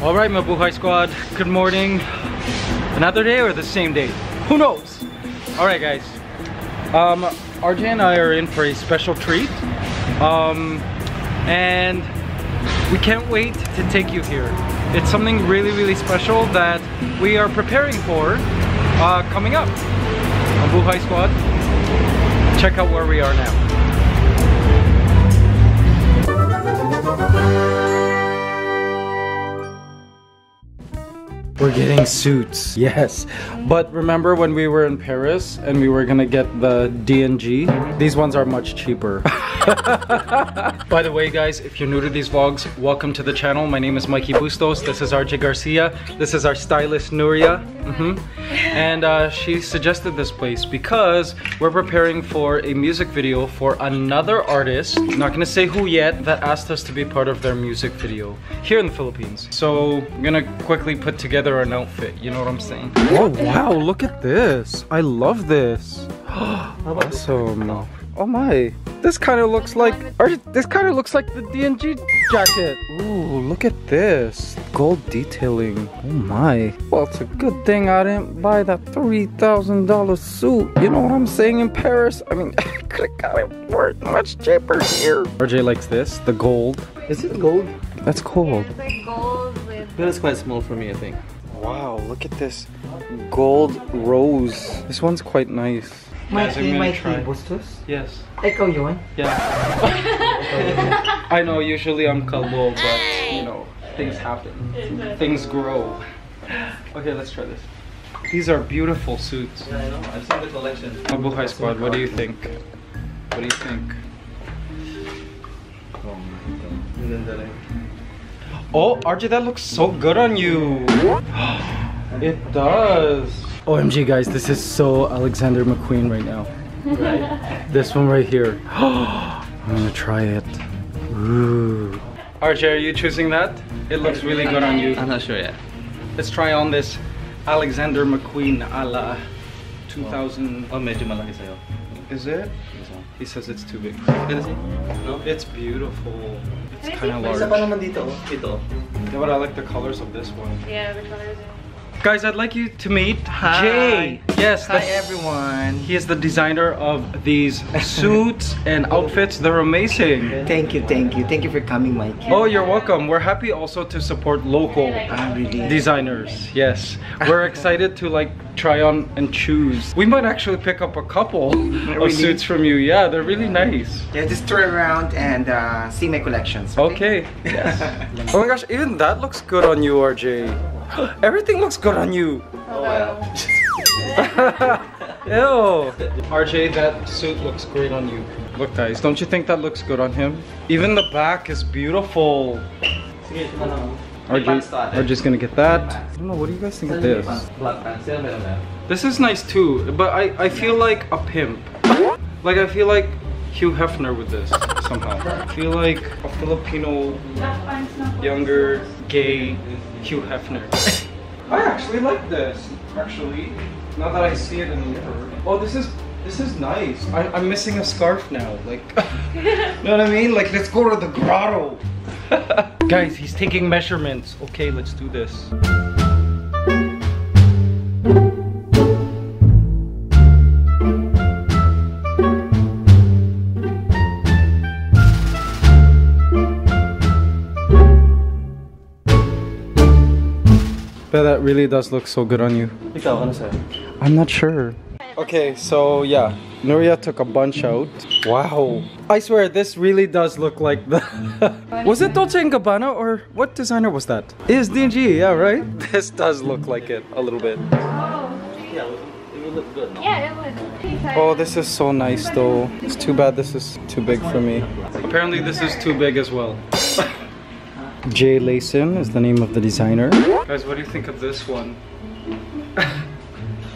All right, my Mabuhay squad. Good morning. Another day or the same day? Who knows? All right, guys. Um, RJ and I are in for a special treat. Um, and we can't wait to take you here. It's something really, really special that we are preparing for uh, coming up. Mabuhay squad. Check out where we are now. We're getting suits, yes. But remember when we were in Paris and we were gonna get the D&G? These ones are much cheaper. By the way guys, if you're new to these vlogs, welcome to the channel. My name is Mikey Bustos. This is RJ Garcia. This is our stylist Nuria. Mm -hmm. And uh, she suggested this place because we're preparing for a music video for another artist, not gonna say who yet, that asked us to be part of their music video here in the Philippines. So I'm gonna quickly put together together an outfit. You know what I'm saying? Oh wow, look at this. I love this. awesome. Oh my. This kind of looks like this kind of looks like the D&G jacket. Ooh, look at this. Gold detailing. Oh my. Well, it's a good thing I didn't buy that $3,000 suit. You know what I'm saying in Paris? I mean, I could have got it worth much cheaper here. RJ likes this, the gold. Is it gold? That's cool. It's like gold with... But it's quite small for me, I think. Wow, look at this gold rose. This one's quite nice. Mikey, Mikey, Bustos? Yes. Ikaw yun? Yeah. I know, usually I'm kalbo, but, you know, things happen. Things grow. Okay, let's try this. These are beautiful suits. Yeah, I know. I've seen the collection. Mabuhay Squad, what do you think? What do you think? Oh, oh RJ, that looks so good on you. it does. OMG, guys, this is so Alexander McQueen right now. Right? this one right here. I'm gonna try it. Ooh. RJ, are you choosing that? It looks really good on you. I'm not sure yet. Let's try on this Alexander McQueen a la 2000. Oh, medyo malaki sa'yo. Is it? He says it's too big. No? It's beautiful. It's kind of large. Isa pa naman dito. Ito. Yeah, but I like the colors of this one. Yeah, the colors Guys, I'd like you to meet Hi. Jay. Yes. Hi everyone. He is the designer of these suits and outfits. They're amazing. Thank you, thank you. Thank you for coming, Mike. Oh, you're welcome. We're happy also to support local Ah, really? designers. Yes. We're excited to like try on and choose. We might actually pick up a couple Really? of suits from you. Yeah, they're really nice. Yeah, just turn around and uh, see my collections. Okay. Yes. oh my gosh, even that looks good on you, RJ. Everything looks good on you. Oh, wow. Ew. RJ, that suit looks great on you. Look guys, don't you think that looks good on him? Even the back is beautiful. Sige, ito na RJ, pants to ate. RJ's gonna get that. I don't know, what do you guys think of this? Black pants. Sino meron na? This is nice too, but I, I feel like a pimp. Like I feel like Hugh Hefner with this somehow. I feel like a Filipino younger gay Hugh Hefner. I actually like this. Actually, now that I see it in the mirror. Oh, this is this is nice. I, I'm missing a scarf now. Like, you know what I mean? Like, let's go to the grotto. Guys, he's taking measurements. Okay, let's do this. Really does look so good on you. Ikaw, ano sa'yo? I'm not sure. Okay, so yeah, Nuria took a bunch out. Wow. I swear, this really does look like the... was it Dolce & Gabbana or what designer was that? It is D&G, yeah, right? This does look like it a little bit. Yeah, it will look good. no? Yeah, it would. Oh, this is so nice though. It's too bad this is too big for me. Apparently this is too big as well. Jay Layson is the name of the designer. Guys, what do you think of this one?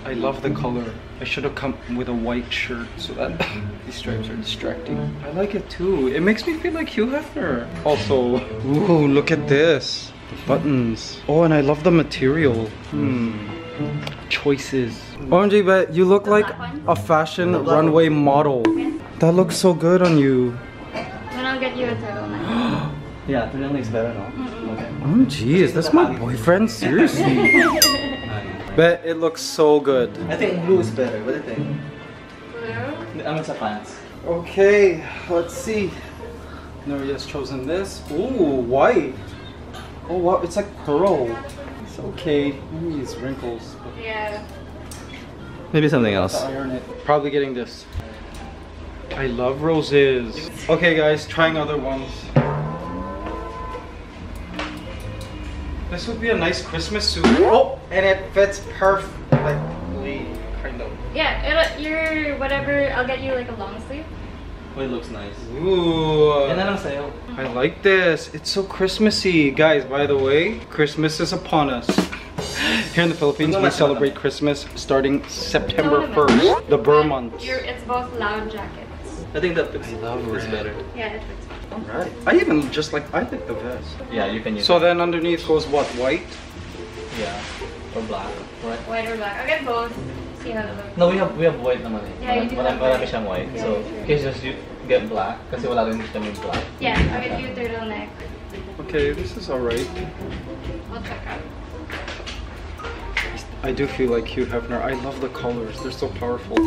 I love the color. I should have come with a white shirt so that these stripes are distracting. I like it too. It makes me feel like Hugh Hefner. Also, ooh, look at this. The buttons. Oh, and I love the material. Hmm. Choices. OMG, but you look like a fashion runway model. That looks so good on you. Then I'll get you a turtleneck. Yeah, turtleneck is better, no? Okay. Oh jeez, that's my boyfriend? Seriously? but it looks so good. I think blue is better. What do you think? Blue. I mean sa pants. Okay, let's see. Nuria's chosen this. Ooh, white. Oh wow, it's like pearl. It's okay. Maybe these wrinkles. Yeah. Maybe something else. iron it. Probably getting this. I love roses. Okay guys, trying other ones. This would be a nice Christmas suit. Oh, and it fits perfectly, kind of. Yeah, it'll, you're whatever. I'll get you like a long sleeve. Oh, it looks nice. Ooh. Yan na lang sa'yo. Oh. I like this. It's so Christmassy. Guys, by the way, Christmas is upon us. Here in the Philippines, we celebrate Christmas starting September 1st, the Ber month. You're, it's both loud jackets. I think that fits, I love fits red. better. Yeah, it fits. Right. I even just like, I like the vest. Yeah, you can use So it. then underneath goes what, white? Yeah. Or black. Right? White or black. I'll get both. See how it looks. No, we have we have white naman eh. Yeah, you do Marami, have marami white. siyang white. Yeah, so, you do. in case just you get black, kasi wala rin kami black. Yeah, I'll get you a turtleneck. Okay, this is alright. We'll check out. I do feel like Hugh Hefner. I love the colors. They're so powerful.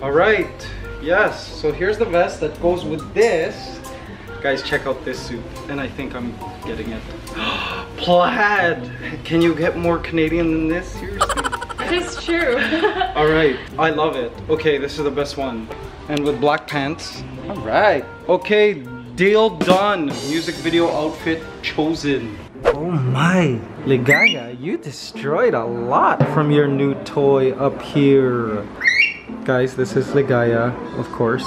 Alright. Yes. So here's the vest that goes with this. Guys, check out this suit. And I think I'm getting it. Plaid! Can you get more Canadian than this? Seriously. It's true. Alright. I love it. Okay, this is the best one. And with black pants. Alright. Okay, deal done. Music video outfit chosen. Oh my, Ligaya, you destroyed a lot from your new toy up here. Guys, this is Ligaya, of course.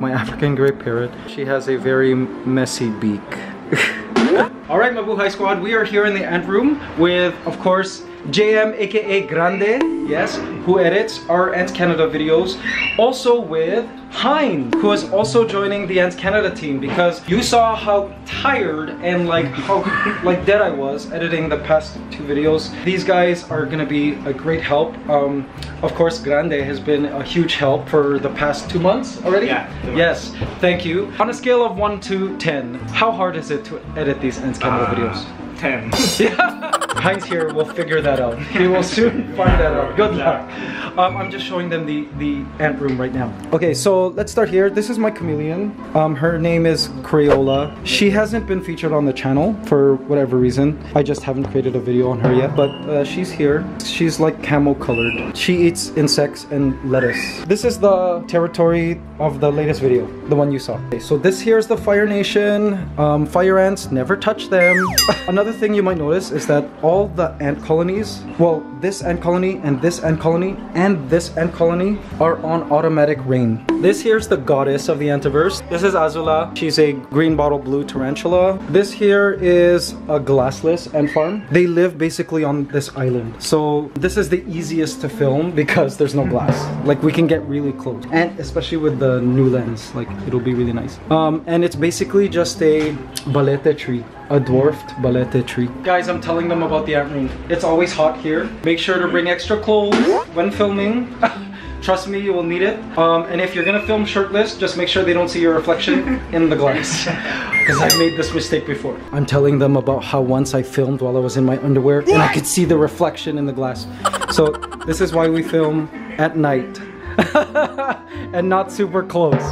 My African gray parrot. She has a very messy beak. All right, Mabuhay Squad, we are here in the ant room with, of course, JM aka Grande, yes, who edits our Ants Canada videos. Also with Hein, who is also joining the Ants Canada team because you saw how tired and like how like dead I was editing the past two videos. These guys are gonna be a great help. Um, of course, Grande has been a huge help for the past two months already. Yeah, months. Yes, thank you. On a scale of one to ten, how hard is it to edit these Ants Canada videos? 10. Heinz here will figure that out. He will soon find that out. Good luck. Um, I'm just showing them the, the ant room right now. Okay, so let's start here. This is my chameleon. Um, her name is Crayola. She hasn't been featured on the channel for whatever reason. I just haven't created a video on her yet, but uh, she's here. She's like camel colored. She eats insects and lettuce. This is the territory of the latest video, the one you saw. Okay, so this here is the Fire Nation. Um, fire ants, never touch them. Another thing you might notice is that all the ant colonies, well, this ant colony and this ant colony and this ant colony are on automatic rain. This here's the goddess of the antiverse. This is Azula. She's a green bottle blue tarantula. This here is a glassless ant farm. They live basically on this island. So this is the easiest to film because there's no glass. Like we can get really close. And especially with the new lens, like it'll be really nice. Um, and it's basically just a balete tree a dwarfed balete tree. Guys, I'm telling them about the ant room. It's always hot here. Make sure to bring extra clothes when filming. Trust me, you will need it. Um, and if you're gonna film shirtless, just make sure they don't see your reflection in the glass. Because I've made this mistake before. I'm telling them about how once I filmed while I was in my underwear and I could see the reflection in the glass. So this is why we film at night. and not super close.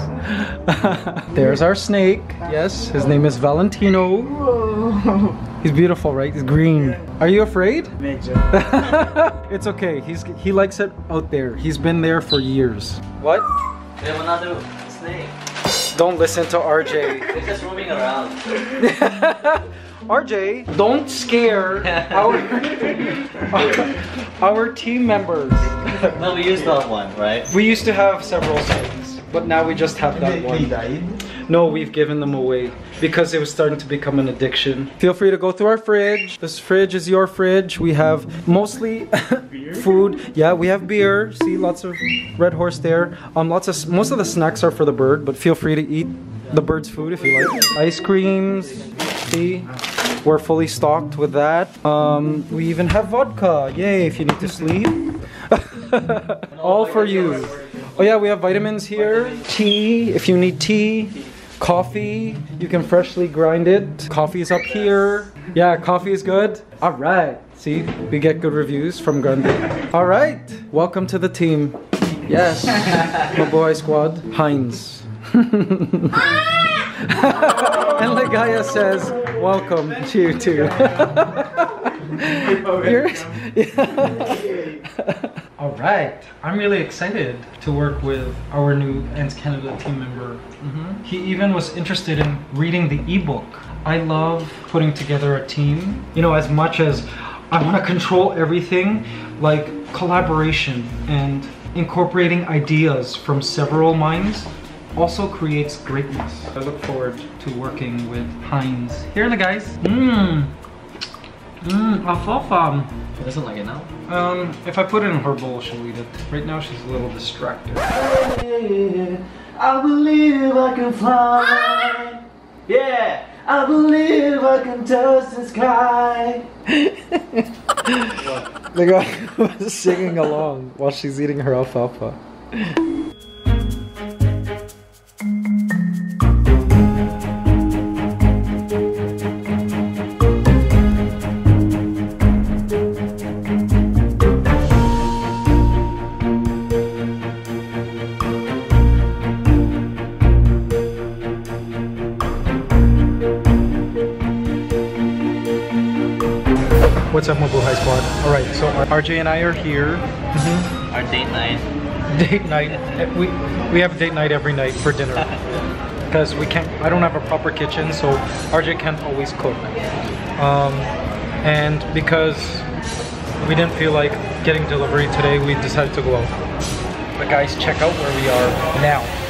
There's our snake. Yes, his name is Valentino. He's beautiful, right? He's green. Are you afraid? it's okay. He's he likes it out there. He's been there for years. What? We have another snake. Don't listen to RJ. It's just roaming around. RJ, don't scare our, our team members. No, we used to have one, right? We used to have several snakes, but now we just have that one. died? No, we've given them away because it was starting to become an addiction. Feel free to go through our fridge. This fridge is your fridge. We have mostly food. Yeah, we have beer. See, lots of Red Horse there. Um, lots of most of the snacks are for the bird, but feel free to eat the bird's food if you like. Ice creams. See, we're fully stocked with that. Um, we even have vodka. Yay! If you need to sleep. All for you. Oh yeah, we have vitamins here. Tea, if you need tea. Coffee, you can freshly grind it. Coffee is up here. Yeah, coffee is good. All right. See, we get good reviews from Grande. All right. Welcome to the team. Yes, Mabuhay Squad. Heinz. and Ligaya says, welcome to you too. You're- All right, I'm really excited to work with our new Ants Canada team member. Mm-hmm. He even was interested in reading the ebook. I love putting together a team. You know, as much as I want to control everything, like collaboration and incorporating ideas from several minds also creates greatness. I look forward to working with Heinz. Here, the guys. Mmm. Mmm, alfalfa. She doesn't like it now. Um, if I put it in her bowl, she'll eat it. Right now, she's a little distracted. I believe I can fly. Yeah, I believe I can touch the sky. The guy was singing along while she's eating her alfalfa. What's up, Mabuhay Squad? All right, so RJ and I are here. Our date night. Date night. We we have date night every night for dinner because we can't. I don't have a proper kitchen, so RJ can't always cook. Um, and because we didn't feel like getting delivery today, we decided to go out. But guys, check out where we are now.